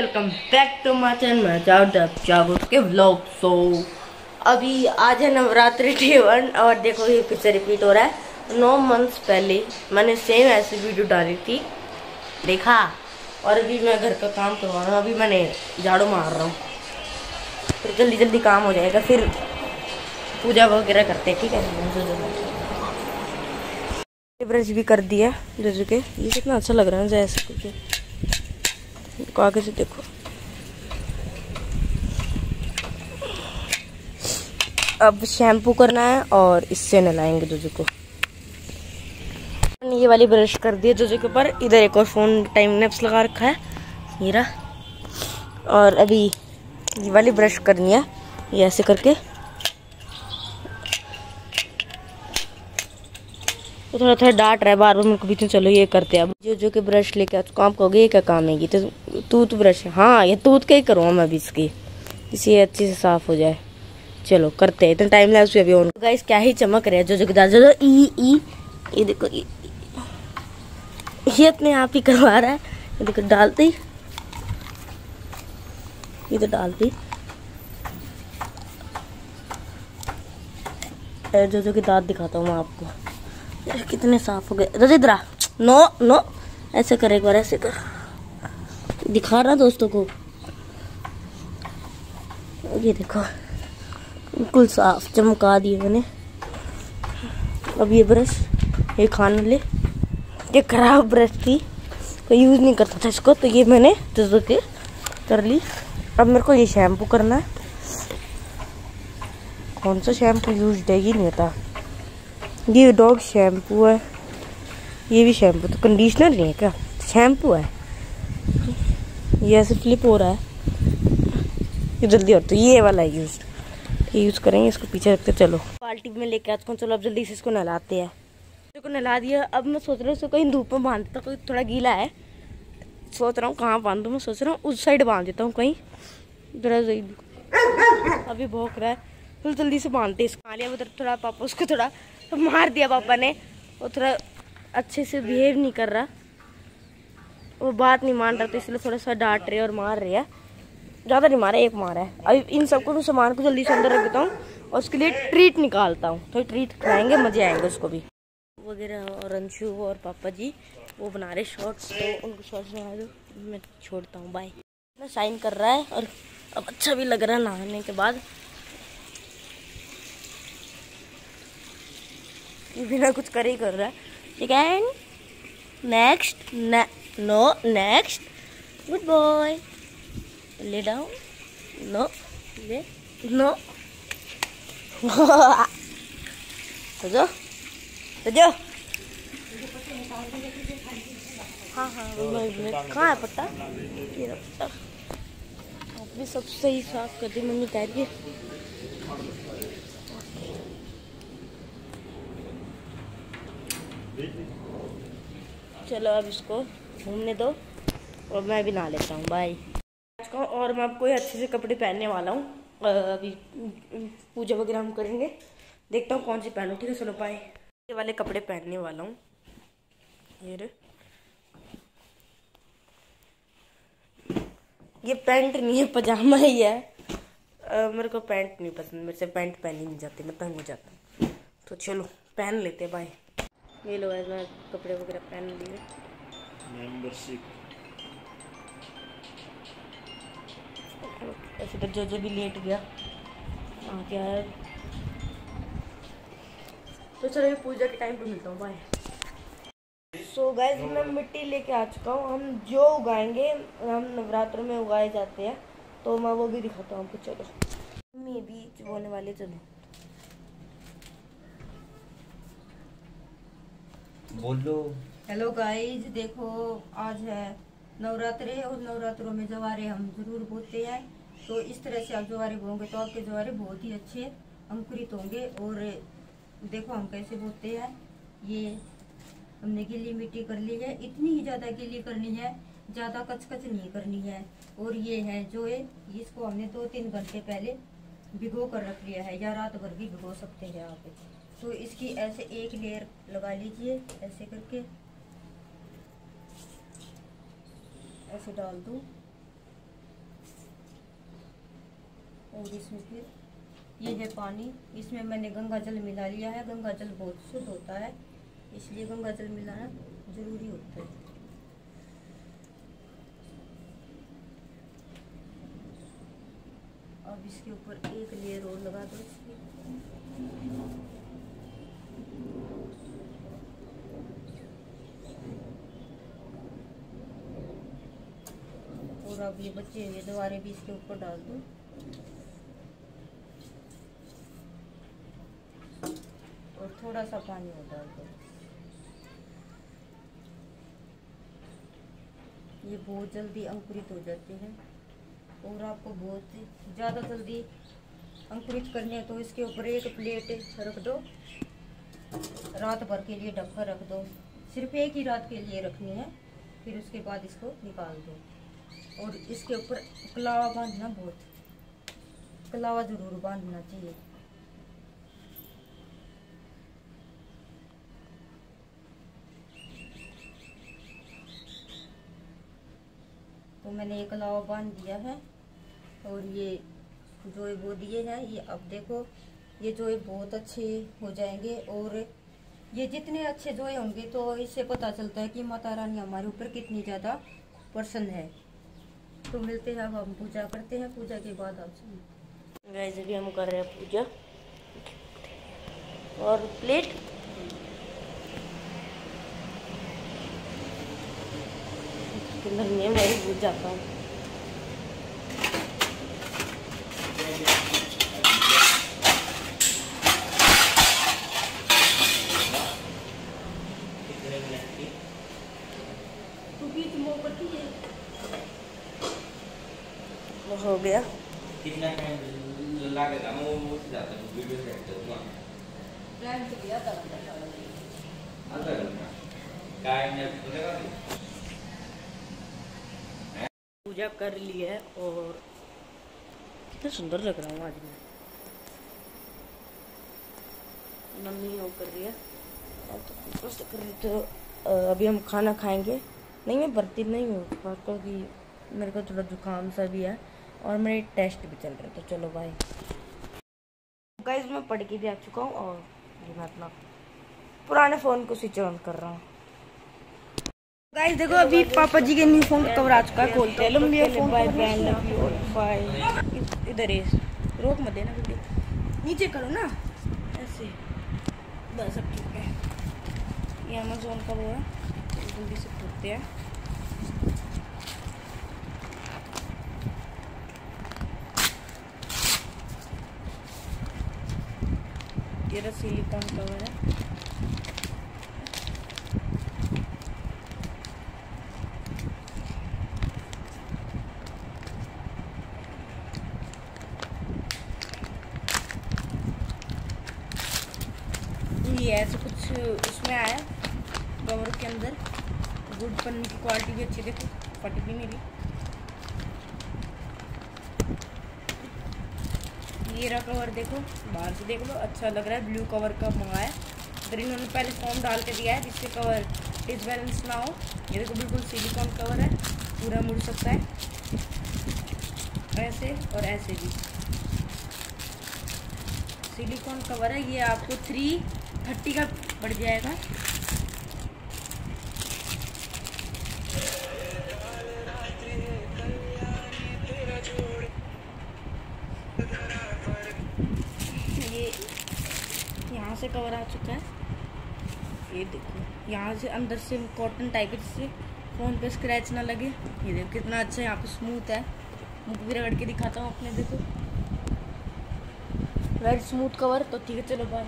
Welcome back to my channel. मैं जागुर के व्लॉग सो अभी आज है नवरात्रि डे वन और देखो ये से रिपीट हो रहा है। नौ मंथ्स पहले मैंने सेम ऐसी वीडियो डाली थी। देखा? और अभी मैं घर का काम करवा रहा हूँ। अभी मैंने झाड़ू मार रहा हूँ। फिर जल्दी जल्दी काम हो जाएगा। फिर पूजा वगैरह करते ठीक है? ब्रश भी कर दिया जैसे के ये कितना अच्छा लग रहा है, जैसे कुछ। आगे से देखो। अब शैम्पू करना है और इससे नहलाएँगे जोजो को। ये वाली ब्रश कर दिया जोजो के ऊपर। इधर एक और फ़ोन टाइम नेप्स लगा रखा है हीरा और अभी ये वाली ब्रश करनी है, ये ऐसे करके। तो थोड़ा थोड़ा डांट रहा है बार बार मेरे को बीच में, चलो ये करते हैं, अब जो जो के ब्रश लेके आज काम करोगे, ये क्या काम है तो तूत ब्रश हाँ। ये तूत के ही करूँगा मैं अभी इसकी इसी अच्छे से साफ़ हो जाए। चलो, करते हैं। इतना टाइम लैप्स अभी ऑन गाइस क्या ही चमक रहा है। जो जो के जो जो ई ई, ये देखो, ये अपने आप ही करवा रहा है। ये देखो, डालते ही। ये तो डालती जो जो के दांत दिखाता हूँ मैं आपको। यार, कितने साफ़ हो गए। इधर नो नो। ऐसे कर, एक बार ऐसे कर। दिखा रहा दोस्तों को। ये देखो, बिल्कुल साफ़ चमका दिए मैंने। अब ये ब्रश, ये खाने ले। ये खराब ब्रश थी, कोई यूज़ नहीं करता था इसको तो ये मैंने जज्बे के कर ली। अब मेरे को ये शैम्पू करना है। कौन सा शैम्पू यूज़ है ये नहीं होता। ये डॉग शैम्पू है। ये भी शैम्पू तो कंडीशनर नहीं है क्या? शैम्पू है? ये ऐसे फ्लिप हो रहा है। ये जल्दी और तो ये वाला है यूज़ ये यूज़ करेंगे, इसको पीछे रखते, चलो। बाल्टी में लेके आता हूँ, चलो अब जल्दी से इसको नहलाते हैं। को नहला दिया। अब मैं सोच रहा हूँ, इसको कहीं धूप में बाँध देता कोई थोड़ा गीला है। सोच रहा हूँ कहाँ बाँध दूँ मैं सोच रहा हूँ उस साइड बाँध देता हूँ कहीं। जरा अभी भोंक रहा है। तो जल्दी से बांधते इसको। लिया उधर थोड़ा पापा, उसको थोड़ा तो मार दिया पापा ने। वो थोड़ा अच्छे से बिहेव नहीं कर रहा। वो बात नहीं मान रहा तो इसलिए थोड़ा सा डांट रहे और मार रहे हैं। ज़्यादा नहीं मारा, एक मारा है। अभी इन सबको मैं सामान को जल्दी से अंदर रख देता हूँ और उसके लिए ट्रीट निकालता हूँ। तो ट्रीट खाएँगे, मज़े आएँगे उसको भी। वगैरह और अंशु और पापा जी, वो बना रहे शॉर्ट्स तो उनको शॉर्ट्स बना दो। मैं छोड़ता हूँ बाय ना शाइन कर रहा है और अब अच्छा भी लग रहा है नहाने के बाद। बिना कुछ कर ही कर रहा है। ठीक है next no next good boy lay down no lay no तो जो जो हाँ हाँ कहाँ है ये पट्टा आप भी सब सही साफ़ कर दी, मम्मी कह रही चलो अब इसको घूमने दो और मैं भी नहा लेता हूँ बाय और मैं आपको अच्छे से कपड़े पहनने वाला हूँ। अभी पूजा वगैरह हम करेंगे। देखता हूँ कौन सी पहनूँ ठीक है? चलो बाय ये वाले कपड़े पहनने वाला हूँ। ये ये पैंट नहीं है पजामा ही है। आ, मेरे को पैंट नहीं पसंद मेरे से पैंट पहनी नहीं जाती मैं तंग हो जाता तो चलो पहन लेते बाय ये लो आज मैं कपड़े वगैरह पहन लिए। मेंबरशिप ऐसे तो जो जो भी लेट गया। आ गया है? तो चलो ये पूजा के टाइम पे मिलता हूँ बाय सो गैस मैं मिट्टी लेके आ चुका हूँ। हम जो उगाएँगे हम नवरात्र में उगाए जाते हैं तो मैं वो भी दिखाता हूँ आपको। चलो। मम्मी बीच बोने वाले चलो। बोलो। हेलो गाइज़ देखो, आज है नवरात्रे और नवरात्रों में जवारे हम ज़रूर बोते हैं। तो इस तरह से आप जवारे बोगे तो आपके जवारे बहुत ही अच्छे अंकुरित होंगे और देखो हम कैसे बोते हैं। ये हमने गीली मिट्टी कर ली है, इतनी ही ज़्यादा गीली करनी है, ज़्यादा कचकच नहीं करनी है। और ये है जो है, इसको हमने दो तीन घंटे पहले भिगो कर रख लिया है, या रात भर भी भिगो सकते हैं आप। तो इसकी ऐसे एक लेयर लगा लीजिए, ऐसे करके। ऐसे डाल दूँ। और इसमें फिर ये है पानी। इसमें मैंने गंगा जल मिला लिया है। गंगा जल बहुत शुद्ध होता है, इसलिए गंगा जल मिलाना ज़रूरी होता है। अब इसके ऊपर एक लेयर और लगा दो इसकी और अब ये बच्चे हुए दोबारे भी इसके ऊपर डाल दो। और थोड़ा सा पानी और डाल दो। ये बहुत जल्दी अंकुरित हो जाते हैं और आपको बहुत ज़्यादा जल्दी अंकुरित करने हैं तो इसके ऊपर एक प्लेट रख दो। रात भर के लिए ढक्कन रख दो। सिर्फ़ एक ही रात के लिए रखनी है, फिर उसके बाद इसको निकाल दो। और इसके ऊपर कलावा बांधना बहुत कलावा ज़रूर बांधना चाहिए। तो मैंने ये कलावा बाँध दिया है और ये जो ये वो दिए हैं, ये अब देखो, ये जो है बहुत अच्छे हो जाएँगे और ये जितने अच्छे जो होंगे तो इससे पता चलता है कि माता रानी हमारे ऊपर कितनी ज़्यादा प्रसन्न है। तो मिलते हैं, अब हम पूजा करते हैं। पूजा के बाद आपसे गाइस अभी हम कर रहे हैं पूजा। और प्लेट में पूजा जाता हूँ हो गया। कितना टाइम लगेगा? वो जाता हूँ वीडियो सेट आधा घंटा। टाइम है? लगेगा पूजा कर ली है और कितना सुंदर लग रहा हूँ आज मैं। मम्मी वो कर रही है। और तो कर रही तो अभी हम खाना खाएँगे। नहीं मैं भर्ती नहीं हूँ क्योंकि मेरे को थोड़ा जुकाम सा भी है। और मेरे टेस्ट भी चल रहे हैं तो चलो भाई गाइज़ मैं पढ़ के भी आ चुका हूँ और ये मैं अपना पुराने फ़ोन को स्विच ऑन कर रहा हूँ। गाइस देखो अभी पापा जी के न्यू फ़ोन का कवर आ चुका है खोलते हैं लंबी phone by brand love you five इधर है रोक मत देना वीडियो नीचे करो ना। ऐसे। बस अब ठीक है। ये अमेजोन का वो है जल्दी से खोलते हैं। ये रहा सिलिकॉन कवर है ऐसे कुछ उसमें आया कवर के अंदर गुड पन्नी की क्वालिटी भी अच्छी देखो फटी भी नहीं रही ये रहा कवर देखो, बाहर से देख लो अच्छा लग रहा है ब्लू कवर का मंगाया इधर इन्होंने पहले फॉर्म डाल के दिया है, जिससे कवर डिसबैलेंस ना हो। ये देखो, बिल्कुल सिलिकॉन कवर है, पूरा मुड़ सकता है। ऐसे और ऐसे भी। सिलिकॉन कवर है, ये आपको थ्री थर्टी का पड़ जाएगा। यहाँ से कवर आ चुका है। ये देखो, यहाँ से अंदर से कॉटन टाइप है, जिससे फ़ोन पे स्क्रैच ना लगे। ये देखो कितना अच्छा यहाँ पे स्मूथ है। मुख भी रगड़ के दिखाता हूँ अपने, देखो। वेरी स्मूथ कवर तो ठीक है, चलो बाय